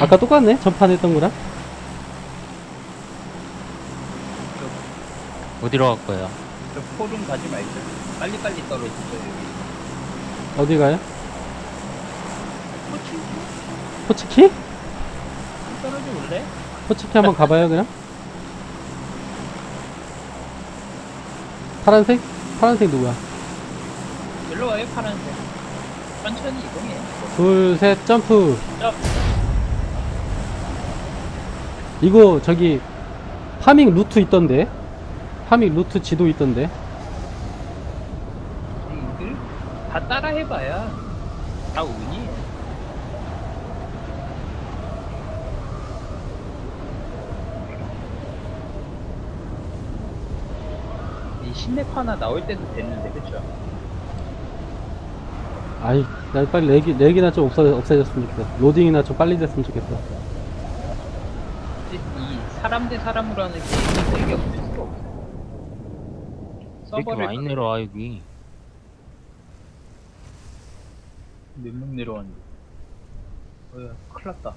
아까 똑같네 전판 했던 거랑 어디로 갈 거야? 저 포룸 가지 말죠. 빨리빨리 떨어지죠, 여기. 어디 가요? 포치 호치키? 떨어져 볼래? 호치키 한번 가봐요 그냥 파란색? 파란색 누구야? 일로 와요, 파란색. 천천히 이동해. 둘 셋 점프 점. 이거 저기 farming 루트 있던데 farming 루트 지도 있던데 이들 다 따라 해봐야 다 운이에요. 이 신맵 하나 나올 때도 됐는데, 그쵸? 아이 나 빨리 렉이, 렉이나 좀 없어, 없어졌으면 좋겠어 로딩이나 좀 빨리 됐으면 이 사람 대 사람으로 하는 게임은 되게 없을 수가 없어요. 왜 이렇게 많이 내려와 여기 몇명 내려왔는데. 뭐야, 큰일 났다.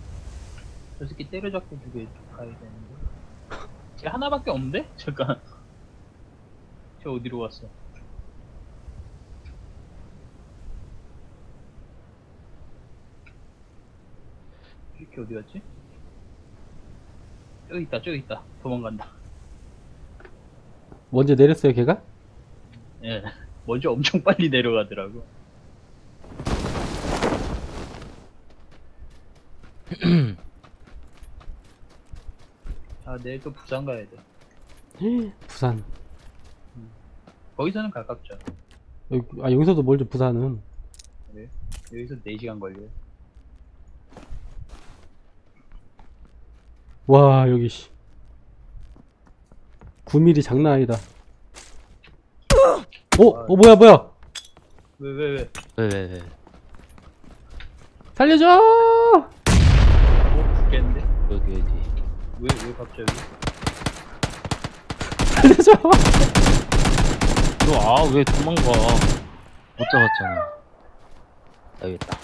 저 새끼 때려잡고 두개 가야 되는데. 쟤 하나밖에 없는데? 잠깐. 쟤 어디로 갔어? 이렇게 어디 갔지? 저기 있다, 저기 있다. 도망간다. 먼저 내렸어요 걔가? 예. 먼저 엄청 빨리 내려가더라고. 아, 내일 또 부산 가야 돼. 부산 거기서는 가깝죠. 여기, 아 여기서도 멀죠 부산은 여기서 4시간 걸려요. 와 여기 씨 9mm 장난 아니다 어? 어 뭐야 뭐야 왜, 왜, 왜? 왜왜 왜? 살려줘 뭐 죽겠는데? 여기 어디? 왜, 왜 갑자기? 살려줘 너아왜 도망가? 못 잡았잖아. 여기 있다.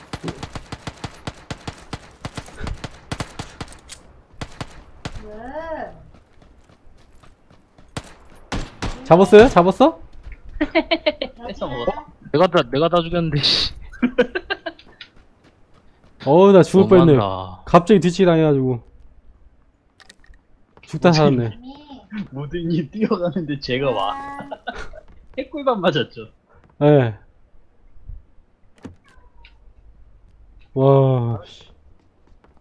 잡았어요? 잡았어? 뺏어 먹었어. 내가 다 내가 다 죽였는데 씨. 어우 나 죽을 뻔했네 너무한다. 갑자기 뒤치기 당해가지고 죽다 살았네 무등이 뛰어가는데 제가 와. 핵꿀밤 맞았죠. 예. 와, 씨.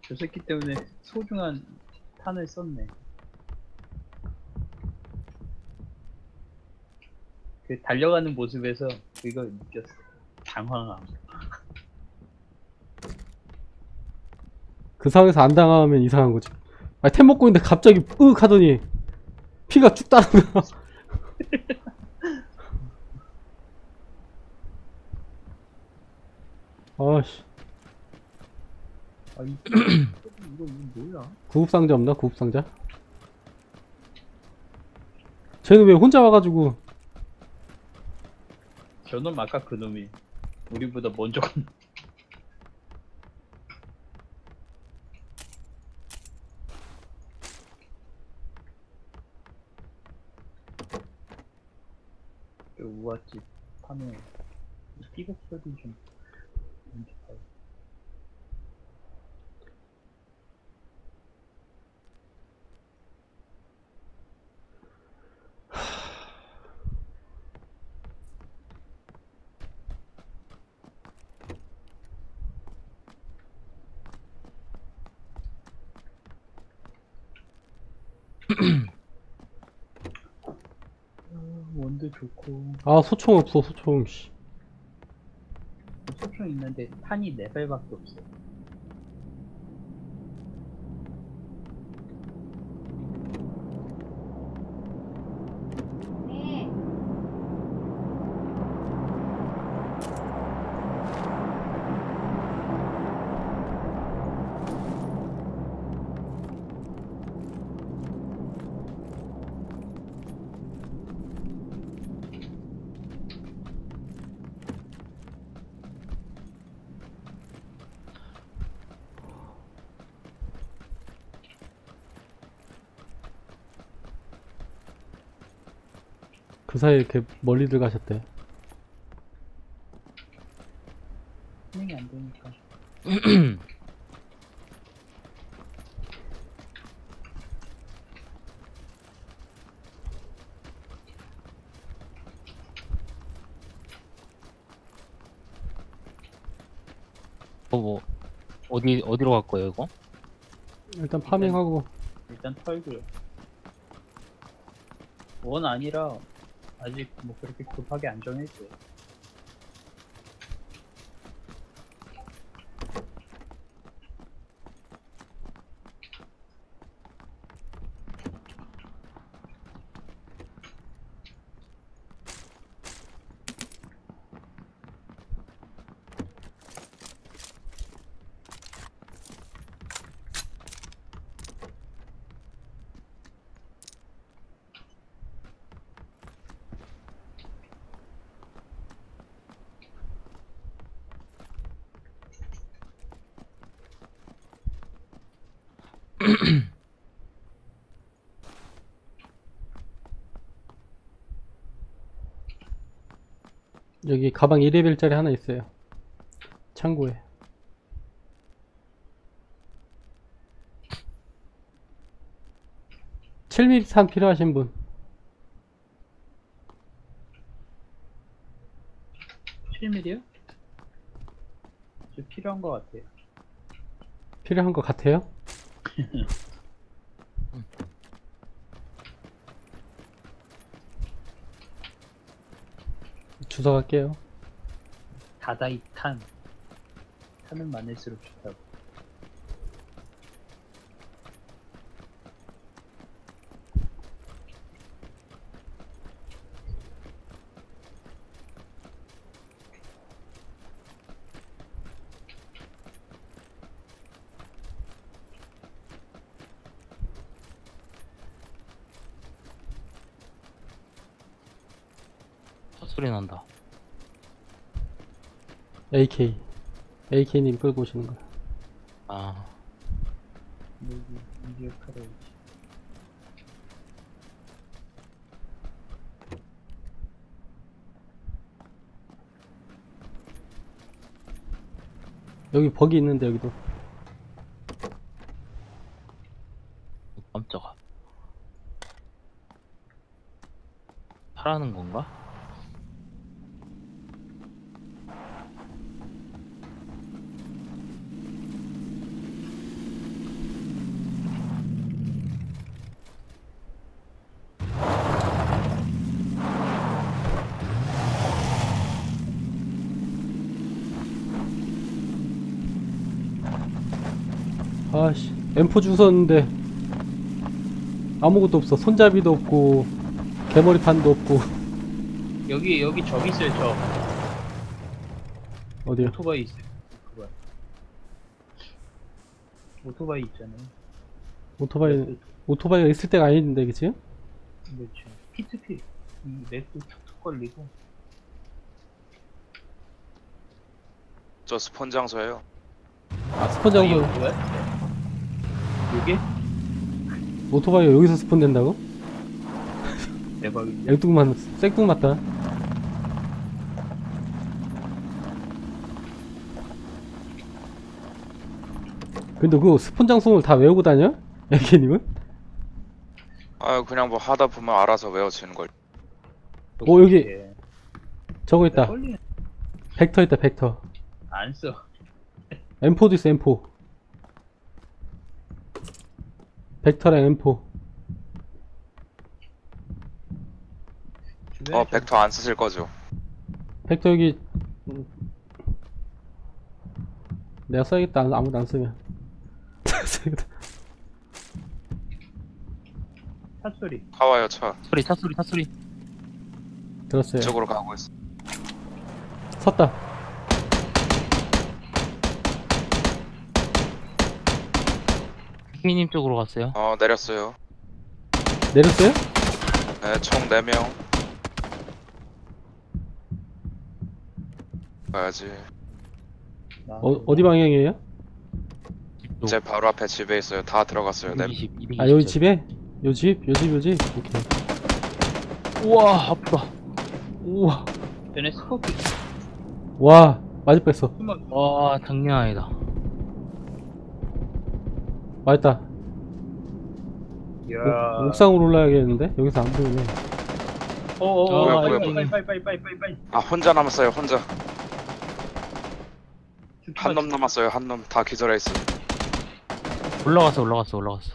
저 새끼 때문에 소중한 탄을 썼네. 그 달려가는 모습에서 그거 느꼈어. 당황함. 그 상황에서 안 당하면 이상한 거지. 아니, 템 먹고 있는데 갑자기 으윽 하더니 피가 쭉 거야. 아씨, 아, 이, 이거, 뭐야? 구급상자 없나? 구급상자? 쟤는 왜 혼자 와가지고, 저놈 아까 그 놈이 우리보다 먼저 간. 그 우아집 파면 삐걱 소리 좀 원도 좋고 아, 소총 없어, 소총, 씨. 소총 있는데 탄이 4발밖에 없어. 그 사이에 이렇게 멀리들 가셨대. 진행이 안 되니까. 어, 뭐 어디 어디로 갈 거예요 이거? 일단 파밍하고 일단 털고요. 원 아니라 아직 뭐 그렇게 급하게 안 정했어 여기 가방 1레벨짜리 하나 있어요. 창고에. 칠 m 산 필요하신 분 7mm요? 저 필요한 것 같아요. 필요한 것 같아요? 주워 갈게요. 다다이 탄. 탄은 많을수록 좋다고. 소리 난다. AK. AK님 끌고 오시는 거야. 아 여기 미디어 카레이지. 여기 버기 있는데 여기도. 깜짝아. 파라는 건가? 아씨, M4 주웠는데 아무것도 없어. 손잡이도 없고 개머리판도 없고 여기 여기 저기 있어요 저 어디요? 오토바이 있어요. 오토바이. 오토바이 있잖아요. 오토바이 오토바이가 있을 때가 아닌데 그치? 지금 피트피 이 렉도 툭툭 걸리고 저 스폰 장소예요. 아 스폰 아, 이거 장소 뭐야? 이게 오토바이가 여기서 스폰 된다고? 대박인데. 앵뚱만 생뚱맞다. 근데 그거 스폰 장송을 다 외우고 다녀? 애기님은? 아 그냥 뭐 하다 보면 알아서 외워지는 걸. 오, 여기 이게 저거 있다. 걸리는 벡터 있다 벡터. 안 써. M4도 있어 M4. 벡터랑 M4. 주변에 어 벡터 안 쓰실 거죠? 벡터 여기 음. 내가 써야겠다 안- 아무도 안 쓰면 써야겠다. 차 소리. 가와요 차. 소리 차 소리 차 소리. 들었어요 이쪽으로 가고 있어. 섰다 휘님 쪽으로 갔어요. 어 내렸어요. 내렸어요? 네, 총 4명. 가야지. 나 어, 어디 방향이에요? 집도 제 바로 앞에 집에 있어요. 다 들어갔어요. 네. 220, 220. 아 여기 집에? 요 집? 요 집? 요 집? 오케이 우와 아프다. 우와. 전에 스코프 와 맞을 뺐어 와 장난 아니다. 이야. 옥- 옥상으로 올라야겠는데? 여기서 안 보이네. 어어 뭐야, 빨리 뭐야, 빨리 뭐야. 빨리 빨리 빨리 빨리 빨리. 아 혼자 남았어요 혼자. 한 마, 놈 남았어요 한 놈. 다 기절해 있어. 올라갔어 올라갔어 올라갔어.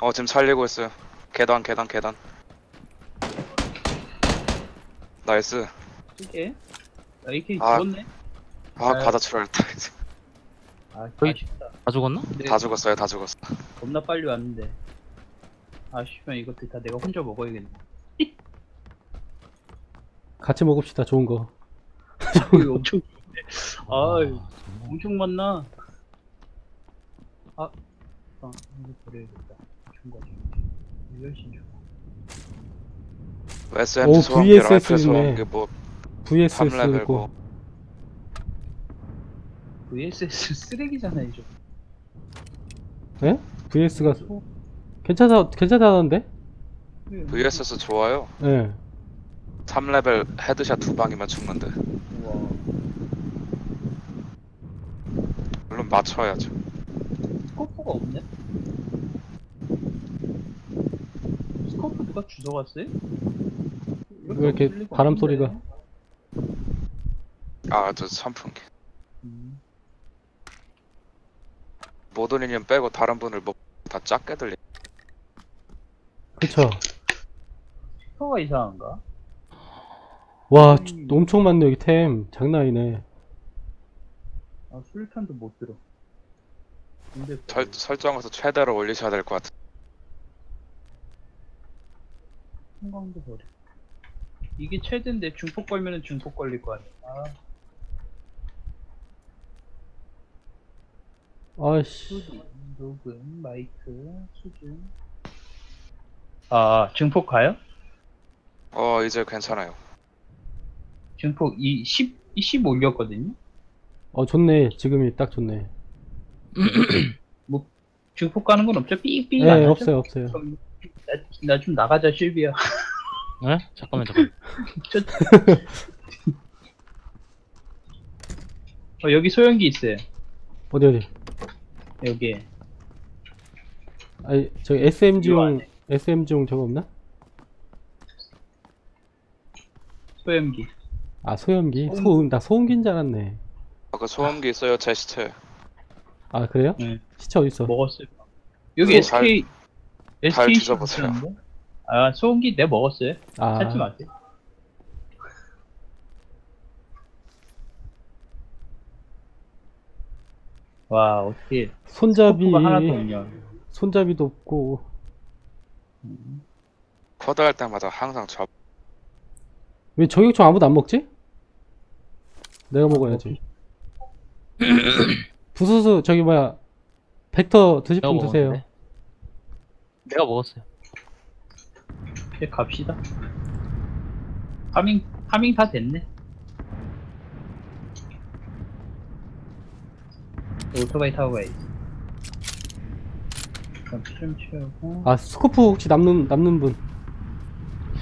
어 지금 살리고 있어요. 계단 계단 계단. nice. 야, AK 아. 죽었네? 아 네. 받아치러야겠다 이제. 아 거의- 아쉽 다다 죽었나? 근데 다 죽었어요 다 죽었어. 겁나 빨리 왔는데. 아쉽면 이것들 다 내가 혼자 먹어야겠네. 같이 먹읍시다 좋은 거. 이거 엄청 아 와, 엄청 많나? 아, 아 이거 버려야겠다. 좋은 거 훨씬 좋아. SMG 오, 소음기 VSS 라이플 있네. 소음기 뭐 VSS 3레벨 있고 뭐. VSS 쓰레기잖아요 저 예? VS가 괜찮아 괜찮다던데? VSS 좋아요 예 3레벨 headshot 두 방이면 죽는데 우와 물론 맞춰야죠 scope가 없네 scope 누가 주워갔어요? 왜 이렇게 바람. 소리가? 아 저 선풍기 음. 모더니님 빼고 다른 분을 뭐 다 작게 들리 그쵸. 스코어가 이상한가? 와 음. 주- 엄청 많네 여기 템. 장난 아니네. 아 수류탄도 못 들어. 근데 설, 설정에서 최대로 올리셔야 될 것 같아. 한강도 버려. 이게 최대인데 중폭 걸면은 중폭 걸릴 거 아니야. 아 아씨 수리 녹음 마이크 수준 아 중폭 가요? 어 이제 괜찮아요 중폭 이 10, 이10 올렸거든요 어 좋네 지금이 딱 좋네 중폭 가는 건 없죠? 삐삐 예안 하죠? 없어요 없어요 그럼 나 좀 나가자 실비야 네? 잠깐만 잠깐. 저... 어, 여기 소형기 있어요 어디 어디 여기에 아니 저기 요 SMG용 안에. SMG용 저거 없나? 소형기 아 소염기 소음- 소음 나 소음기인 줄 알았네 아, 그 소음기 있어요 제 시체 아 그래요? 네. 시체 어딨어? 먹었어요 여기 SK 잘 SK 뒤져보세요. 있었는데? 아 소음기 내 먹었어요 아 찾지 마세요 와 어떻게 손잡이 scope가 하나도 없냐. 손잡이도 없고. squad 할 때마다 항상 저왜 저격총 아무도 안 먹지? 내가 먹어야지. VSS 저기 뭐야. 벡터 드실 분 드세요. 먹었는데. 내가 먹었어요. 이제 갑시다. farming farming 다 됐네 오토바이 타고 가야지 그럼 피좀 채우고 아 scope 혹시 남는 남는 분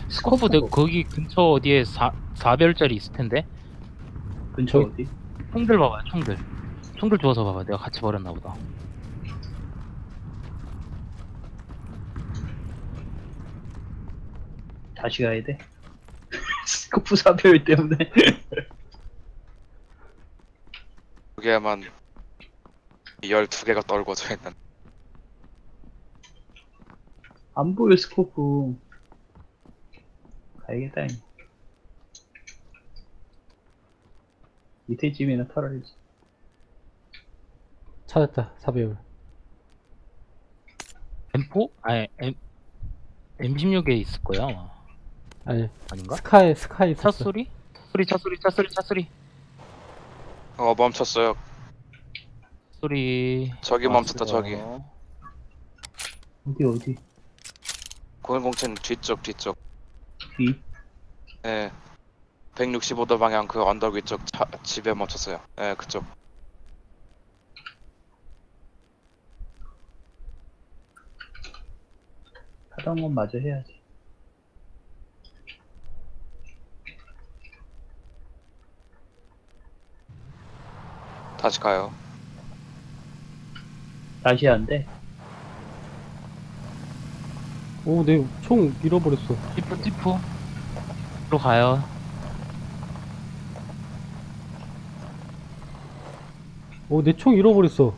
scope 내 거기 근처 어디에 4, 4별짜리 있을 텐데. 근처 어디? 총들 봐봐요 총들. 총들 주워서 봐봐. 내가 같이 버렸나 보다. 다시 가야 돼? scope 4별 때문에 여기에만 12개가 떨궈져 있는 안 보여 스코프 가야겠다 잉. 밑에 집이나 털어야지 찾았다 4배율 M4? 아니 M M16에 있을 거야 아마. 아니 아닌가? 스카이 스카이 차 있었어 소리? 소리 차 소리 차 소리 차 소리 어 멈췄어요 소리. 저기 아, 멈췄다 저기. 어디 어디? 9107 뒤쪽 뒤쪽. 뒤? 예. 네 165도 방향 그 언덕 위쪽 차, 집에 멈췄어요. 네 그쪽. 하던 건 마저 해야지. 다시 가요. 다시 한대. 오, 내 총 잃어버렸어. 찌푸 찌푸 로 가요 오, 내 총 잃어버렸어.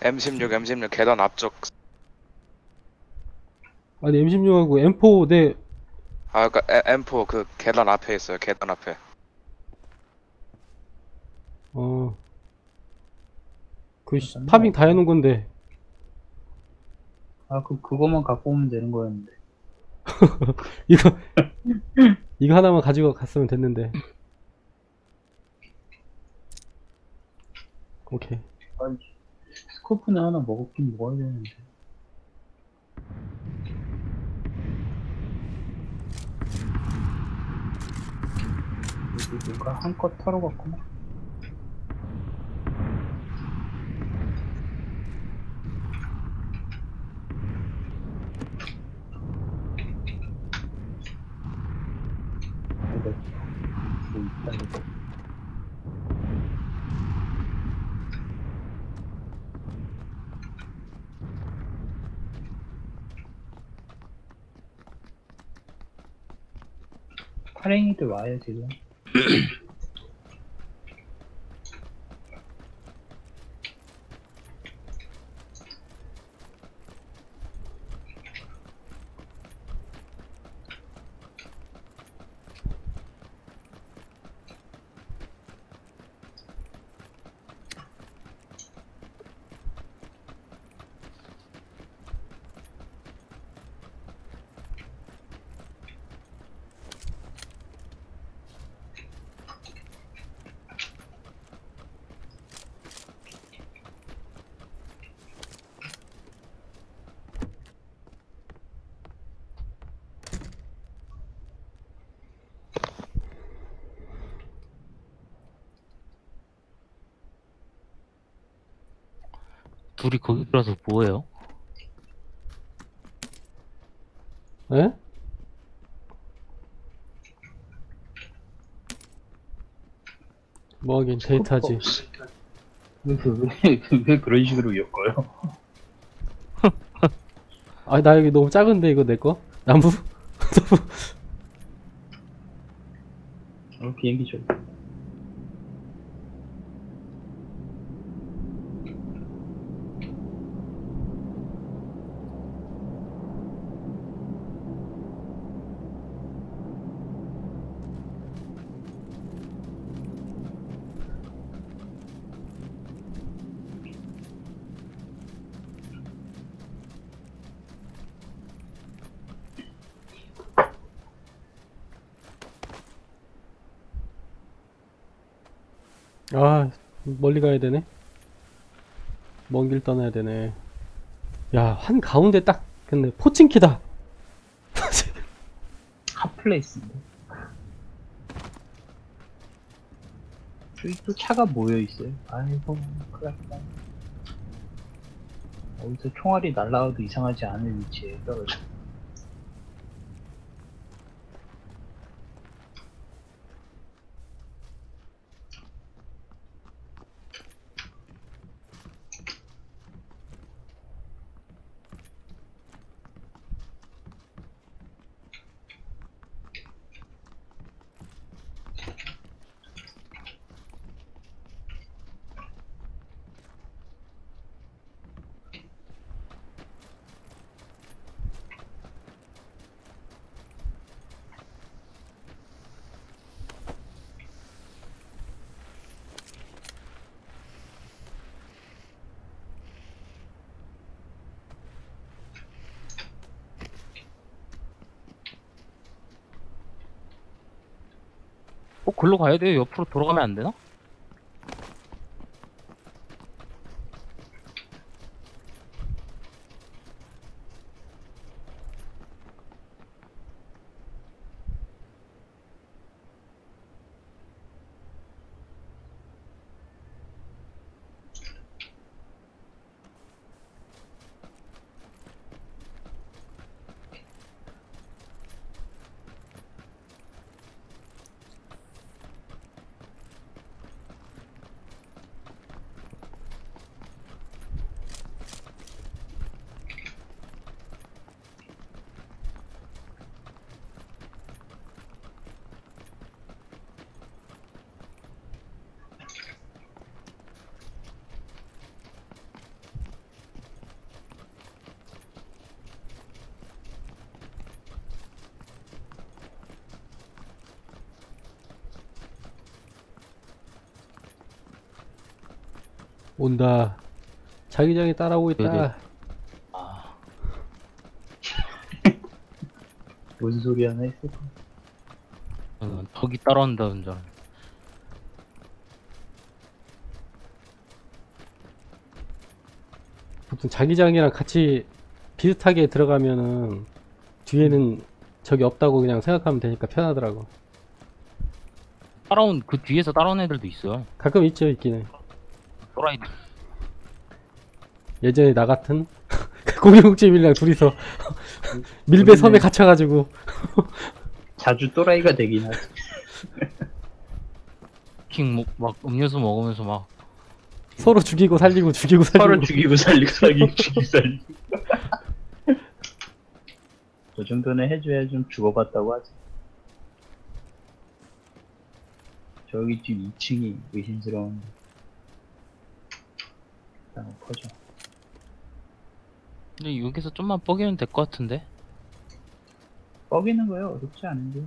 M16, M16 계단 앞쪽. 아니, M16하고 M4 내, 아, 그니까 M4 그 계단 앞에 있어요. 계단 앞에. 어. 그, 씨, 파밍 다 해놓은 건데. 아, 그, 그거만 갖고 오면 되는 거였는데. 이거, 이거 하나만 가지고 갔으면 됐는데. 오케이. 아이, 스코프는 하나 먹었긴 먹어야 되는데. 여기 누가 한껏 털어갔구나. 이거 뭐 있다 이거. 파랭이들 와요 지금. 둘이 거기 들어서 뭐해요? 에? 뭐 하긴 데이터지. 왜, 그- 왜, 왜 그런 식으로 엮어요? 아, 나 여기 너무 작은데, 이거 내 거? 나무? 어, 비행기 좀. 아, 멀리 가야 되네. 먼 길 떠나야 되네. 야, 한 가운데 딱, 근데 포칭키다. hot place인데. 저기 또 차가 모여 있어요. 아이고, 큰일 났다. 어디서 총알이 날라와도 이상하지 않은 위치에 떨어져. 꼭 글로 가야 돼요? 옆으로 돌아가면 안 되나? 온다. 자기장이 따라오고 있다. 네네. 아, 뭔 소리 하나 했을 거. 어, 저기 따라온다는 줄 알았네. 보통 자기장이랑 같이 비슷하게 들어가면은 뒤에는 적이 없다고 그냥 생각하면 되니까 편하더라고. 따라온 그 뒤에서 따라온 애들도 있어요. 가끔 있죠, 있기는. 또라이들. 예전에 나 같은 공룡집이랑 둘이서 밀배 섬에 갇혀가지고 자주 또라이가 되긴 하지. 킹, 뭐, 막 음료수 먹으면서 막 서로 죽이고 살리고 죽이고 살리고 서로 죽이고 살리고 살리고 죽이고 살리고. 그 정도는 해줘야 좀 죽어봤다고 하지. 저기 집 2층이 의심스러운데. 일단 퍼져. 근데 여기서 좀만 뻐기면 될 것 같은데? 뻐기는 거예요. 어렵지 않은데.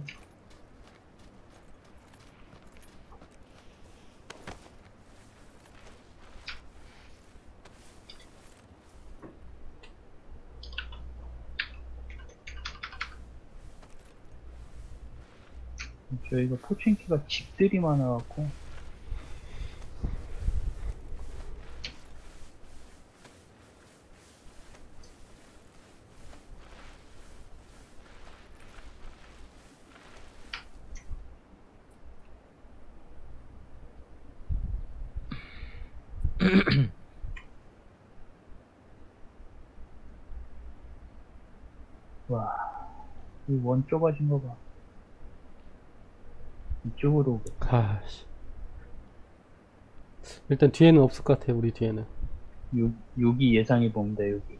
저희가 포춘키가 집들이 많아갖고 와, 이 원 좁아진 거 봐. 이쪽으로 오겠다. 아씨 일단 뒤에는 없을 것 같아 우리 뒤에는 요, 여기 예상해 봅니다, 여기.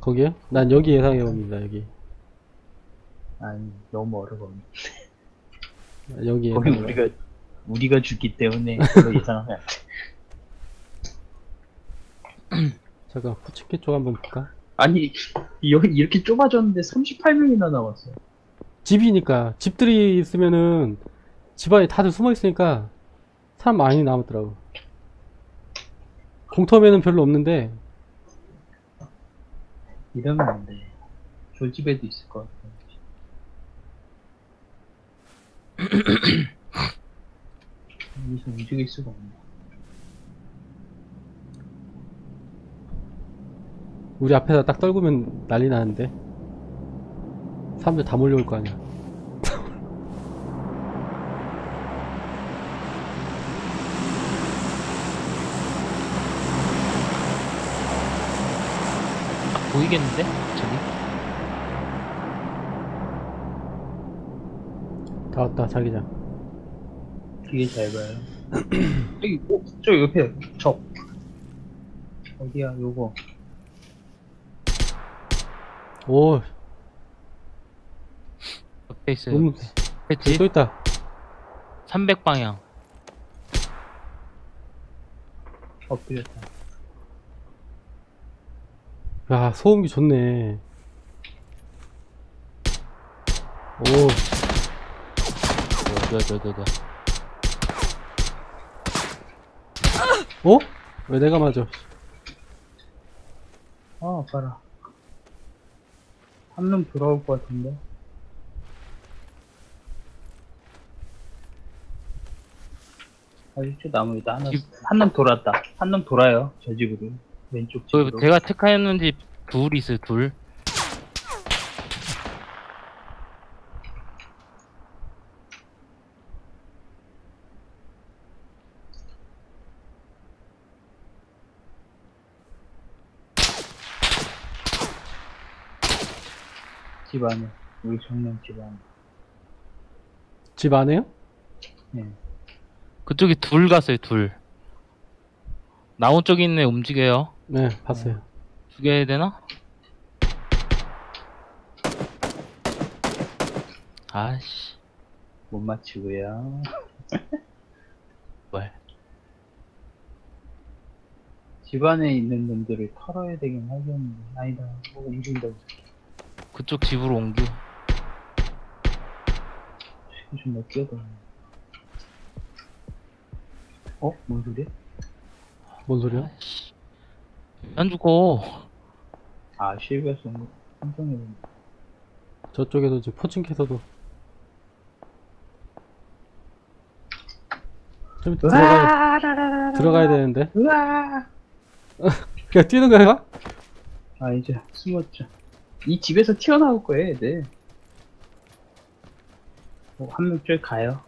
거기요? 난 여기 예상해 봅니다 여기 아니, 너무 어려워. 여기 거기 예상 우리가, 우리가 죽기 때문에 별로 예상하면 안 돼. 잠깐 후치키 쪽 한번 볼까? 아니, 여기 이렇게 좁아졌는데 38명이나 나왔어. 집이니까 집들이 있으면은 집안에 다들 숨어 있으니까 사람 많이 남았더라고 공터면은 별로 없는데 이러면 안 돼. 졸집에도 있을 것 같아. 여기서 움직일 수가 없네. 우리 앞에다 딱 떨구면 난리 나는데 사람들 다 몰려올 거 아니야 딱 보이겠는데? 저기? 다 왔다 자기장 뒤에 잘 봐요. 저기, 어, 저 옆에, 적. 어디야, 요거. 오 옆에 있어요. 음, 그치? 또 있다 300방향. 엎드렸다. 야 소음기 좋네 오 저, 저, 저, 저. 어? 왜 내가 맞아 아, 아까라. 한 놈 돌아올 것 같은데? 아직도 나무 위다 하나, 집- 한놈 돌았다. 한 놈 돌아요. 저 집으로. 왼쪽 저, 집으로. 제가 체크했는 집둘 있어요, 둘. 집 안에. 우리 정면 집 안에. 집 안에요? 네. 그쪽에 둘 갔어요, 둘. 나온 쪽에 있는 애 움직여요. 네 봤어요 죽여야 되나? 아씨, 못 맞추고요. 뭘. 집 안에 있는 놈들을 털어야 되긴 하겠는데. 아니다. 뭐 움직인다고. 그쪽 집으로 옮겨. 좀몇 개다. 어? 뭔 소리야? 뭔 소리야? 안 죽어. 아 실비가 쏜 거. 깜짝 놀랐네. 저쪽에도 지금 포칭캐서도 좀 이따 들어가야, 들어가야 되는데 으아! 그냥 뛰는 거야? 아 이제 숨었죠. 이 집에서 튀어나올 거예요, 애들. 어, 한명 쭉 가요.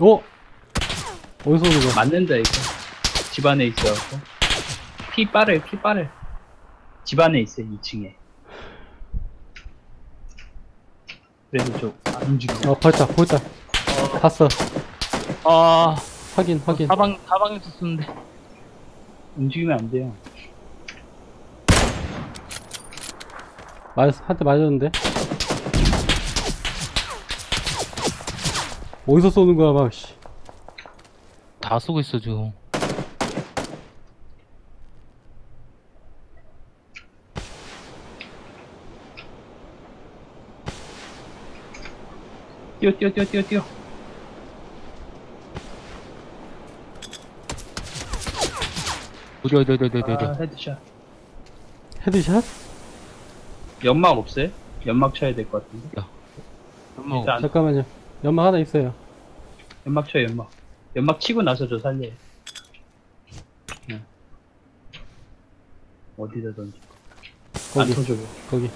어? 어디서 오는 거야? 맞는다 이거. 집 안에 있어갖고. 피 빠를, 피 빠를. 집 안에 있어요, 2층에. 그래서 저안 움직여. 어 보였다 보였다 봤어 아, 확인 확인 사방, 사방에서 쓰는데. 움직이면 안 돼요. 맞았어 한대 맞았는데 어디서 쏘는 거야 막 씨. 다 쏘고 있어, 지금. 뛰어, 뛰어, 뛰어, 뛰어, 뛰어. 어디, 어디, 어디, 어디, 어디. 아, headshot. headshot? 연막 없어요? 연막 쳐야 될 것 같은데. 엄마, 일단 잠깐만요 연막 하나 있어요 연막 쳐요, 연막. 연막 치고 나서 저 살려요. 네. 어디다 던져? 안 거기 터져. 거기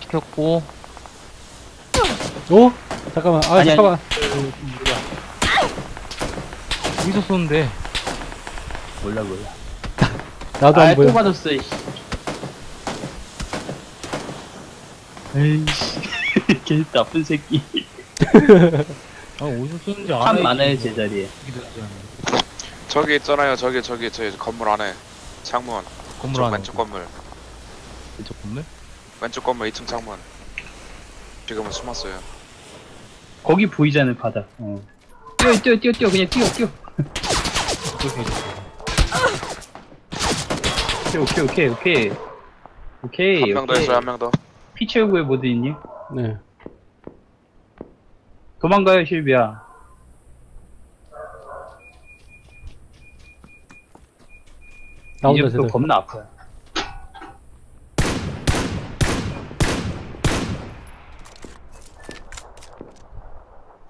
시켰고. 어? 잠깐만 아 아니, 아니. 잠깐만 어디서 쏘는데? 몰라, 몰라. 나도 아, 안 보여 또 맞았어, 이씨. 에이씨. 개 나쁜 새끼. 아, 어디서 쏘는지 한 알아야지. 많아요, 제자리에. 저기 있잖아요. 저기 저기 저기 건물 안에 창문. 건물 저 안에. 왼쪽 건물. 왼쪽 건물? 왼쪽 건물 2층 창문. 지금은 숨었어요. 거기 보이잖아요, 바닥. 어. 뛰어, 뛰어, 뛰어, 뛰어. 그냥 뛰어, 뛰어. 오케이, 오케이, 오케이, 오케이. 오케이. 한명 더. 있어요. 한 명 더. 피 채우고에 모드 있니? 네 도망가요, 실비야. 나온다 이제부터 쟤들 겁나 아파요.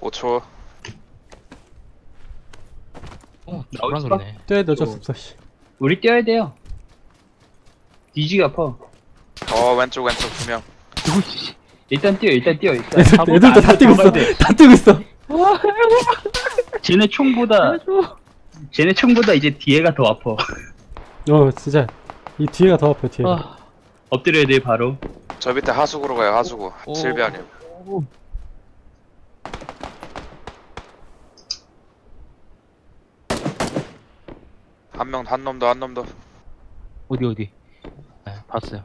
오 5초. 어, 저랑 수밖- 그러네. 어쩔 수 없어 씨. 우리 뛰어야 돼요. 뒤지가 아파. 어 왼쪽 왼쪽 두 명. 누구지? 일단 뛰어, 일단 뛰어, 일단. 애들, 애들도 안다 뛰고 있어. 다 뛰고 있어 쟤네 총보다, 쟤네 총보다 이제 뒤에가 더 아파. 어 진짜 이 뒤에가 더 아파 뒤에 가 아, 엎드려야 돼, 바로. 저 밑에 하수구로 가요. 하수구. 오. 실비 아님. 한 명 한 놈 더 한 놈 더. 어디, 어디? 네, 봤어요.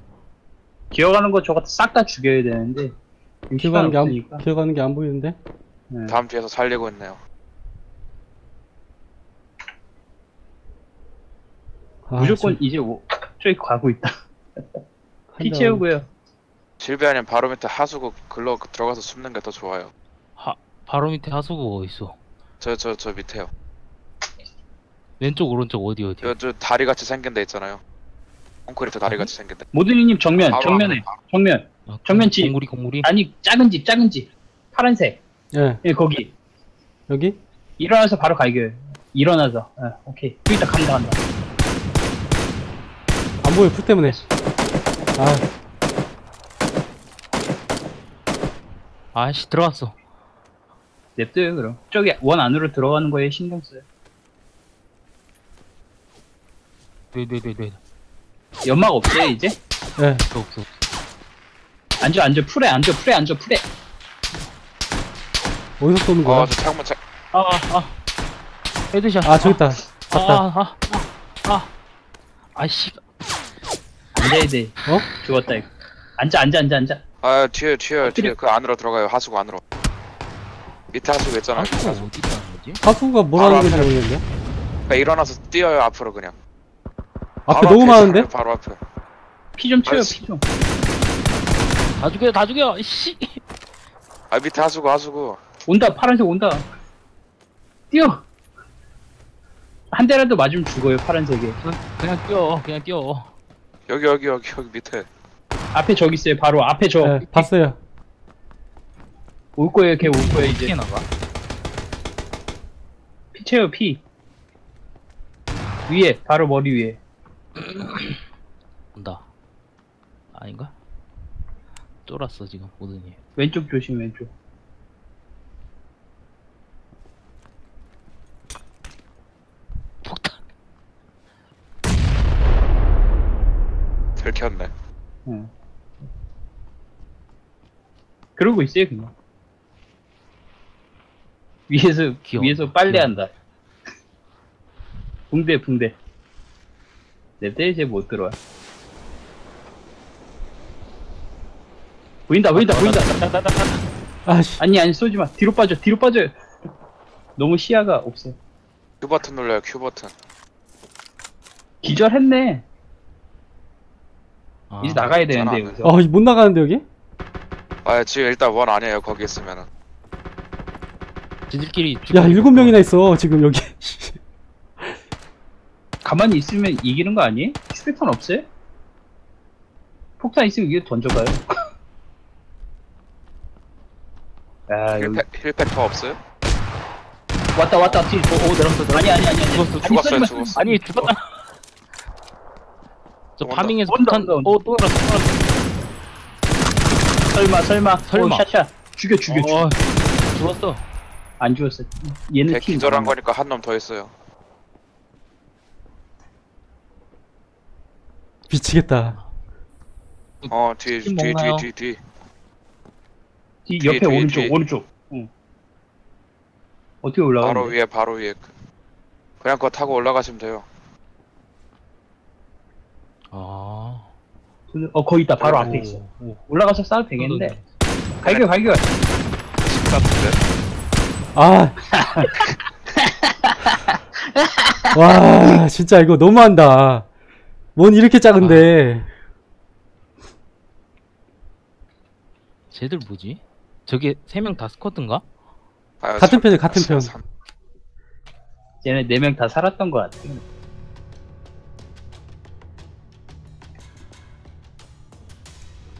기어가는 거 저거 싹 다 죽여야 되는데. 지금 기어가는 시간 게 안, 없으니까. 기어가는 게 안 보이는데 네. 다음 뒤에서 살리고 있네요. 아, 무조건 이제 오, 저기 가고 있다. 지금 피 채우고요. 실비아님 바로 밑에 하수구 글로 들어가서 숨는 게 더 좋아요. 하, 바로 밑에 하수구 어디 있어? 저 저 저 밑에요. 왼쪽, 오른쪽, 어디, 어디? 저, 저 다리 같이 생긴 데 있잖아요. 콘크리트 다리 같이 생긴 데. 모드니님 정면, 바로 정면에, 정면. 아, 정면 집. 공구리, 공구리? 아니, 작은 집, 작은 집. 파란색. 예 예, 거기. 여기 일어나서 바로 갈겨요. 일어나서. 예, 오케이. 또 이따 간다, 간다. 안 보여 풀 때문에 아 아씨, 들어갔어. 냅둬요, 그럼. 저기 원 안으로 들어가는 거에 신경 써요. 네, 네, 네, 네. 연막 없어요, 이제? 예. 없어, 없어. 앉아, 앉아. 풀에 앉아, 풀에 앉아, 풀에. 어디서 쏘는 거야? 어저 창문 창. 아, 아. headshot. 아 저기 있다 아, 봤다 아, 아, 아. 아, 아씨. 앉아야 돼. 어? 죽었다, 이거. 앉아, 앉아, 앉아, 앉아. 아 뒤에 뒤에. 뒤에 그 안으로 들어가요. 하수구 안으로. 밑에 하수구 있잖아요. 밑에 하수구. 어디 있다는 거지? 하수구가 뭐라는 건지. 모르겠는데 그러니까 일어나서 뛰어요 앞으로 그냥. 앞에 바로 너무 앞에 많은데? 바로 앞에. 피좀 채워 아이씨. 피 좀. 다 죽여 다 죽여 씨 아 밑에 하수구 하수구. 온다 파란색 온다. 뛰어. 한 대라도 맞으면 죽어요 파란색에. 그냥 뛰어 그냥 뛰어 여기 여기 여기 여기 밑에. 앞에 저기 있어요 바로 앞에 저. 네, 봤어요. 올 거예요 걔 올 거예요 어떻게 이제. 나가 피 채워 피. 위에 바로 머리 위에. 온다 아닌가 쫄았어 지금 오더니 왼쪽 조심 왼쪽. 폭탄 들켰네. 응. 그러고 있어요 그냥. 위에서 귀여워. 위에서 빨래한다. 붕대 붕대. 냅대 이제 못 들어와. 보인다 보인다 보인다. 아씨. 아니 아니 쏘지 마. 뒤로 빠져 뒤로 빠져. 너무 시야가 없어. Q 버튼 눌러요 Q 버튼. 기절했네. 아, 이제 나가야 되는데. 여기서. 어, 못 나가는데 여기? 아 지금 일단 원 아니에요 거기 있으면은. 지들끼리 야, 일곱 명이나 있어 지금 여기. 가만히 있으면 이기는 거 아니에요? 스펙턴 없어요? 폭탄 있으면 위에 던져봐요. 야 여기 힐팩 힐팩터 없어요? 왔다 왔다 뒤. 오, 오 내렸어. 내렸어. 아니 아니 아니 아니. 죽었어, 아니, 죽었어요, 쏘지 마, 죽었어. 아니 죽었다 저 온다. 파밍에서 온다, 폭탄 온다, 온다. 어또 날았어 또 날았어 설마 설마. 설마. 오, 샷샷. 죽여 죽여 죽여. 어, 죽었어 안 죽었어. 얘는 걔 팀. 기절한 거니까 한 놈 더 있어요. 미치겠다. 어뒤 팀뒤뒤 먹나요? 뒤 뒤. 뒤 뒤에, 옆에 뒤에, 오른쪽 뒤에. 오른쪽. 응. 어떻게 올라가? 바로 위에 바로 위에. 그냥 그거 타고 올라가시면 돼요. 아 어 거기 있다. 바로 오. 앞에 있어. 오, 올라가서 싸도 되겠는데. 갈겨 갈겨. 집 같은데. 아. 와, 진짜 이거 너무한다. 뭔 이렇게 작은데. 쟤들 뭐지? 저게 세 명 다 스쿼드인가? 아, 같은 삼- 편이에요, 같은 아, 편. 삼- 얘네 네 명 다 살았던 것 같아.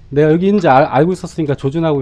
내가 여기 있는지 알, 알고 있었으니까 조준하고